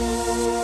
Música